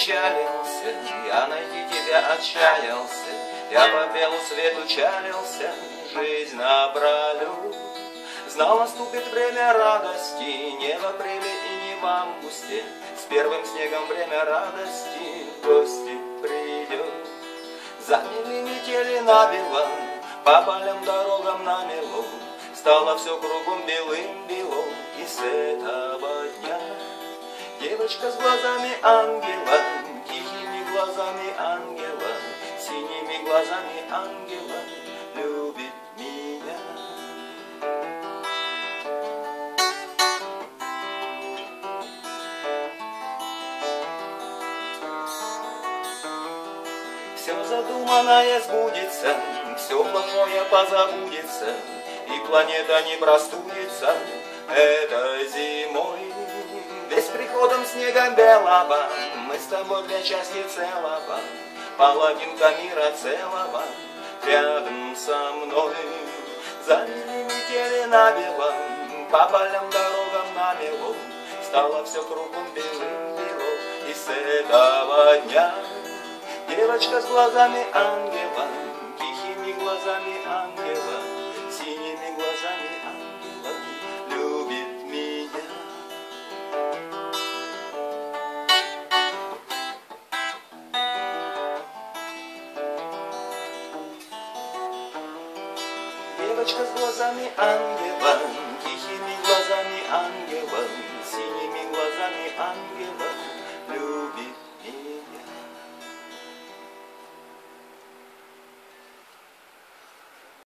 печалился, я найти тебя отчаялся, я по белу свету чалился, жизнь напролю. Знал, наступит время радости, не в апреле и не в августе, с первым снегом время радости. В гости придет. Заняли метели набело, по полям дорогам намело, Стало все кругом белым-бело, и с этого Девочка с глазами ангела, тихими глазами ангела, Синими глазами ангела любит меня. Все задуманное сбудется, все плохое позабудется, И планета не простудится этой зимой. Снега белого Мы с тобой для счастья целого. Половинка мира целого. Рядом со мной Залили метели на белом. По полям дорогам намело Стало все кругом белым-бело И с этого дня Девочка с глазами ангела Тихими глазами ангела Девочка с глазами ангела,